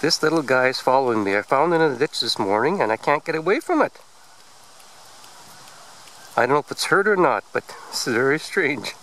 This little guy is following me. I found it in a ditch this morning and I can't get away from it. I don't know if it's hurt or not, but this is very strange.